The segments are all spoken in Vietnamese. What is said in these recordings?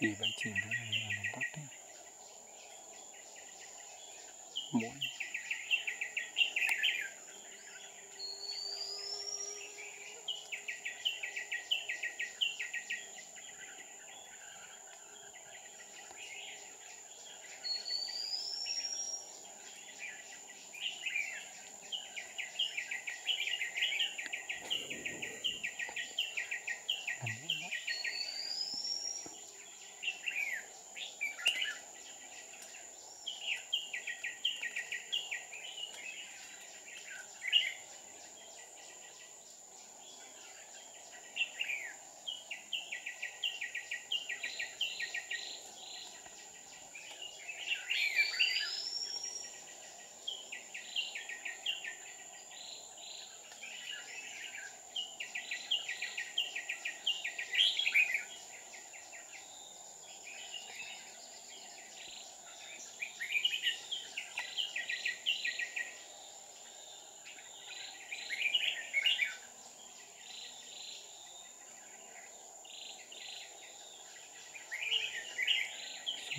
đi bay chìm đó là nằm tắt đấy. Mỗi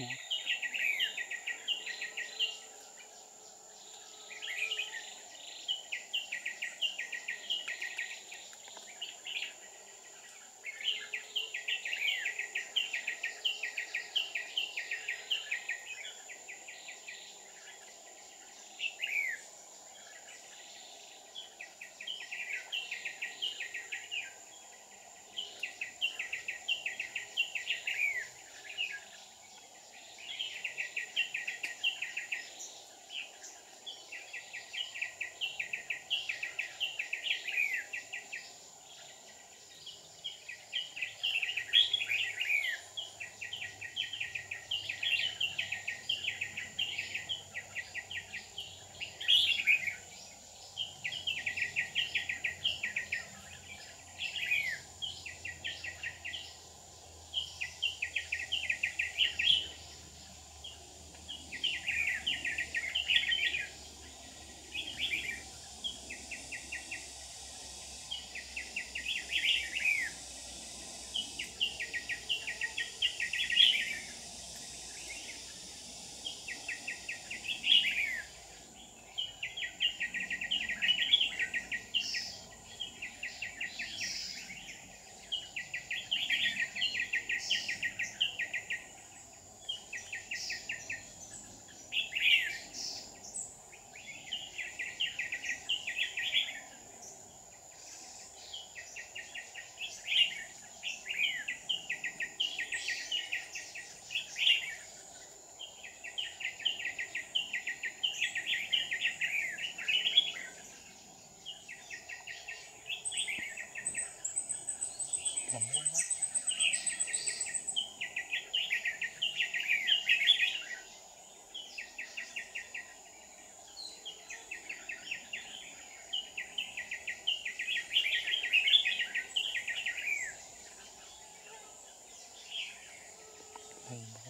here.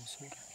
basura.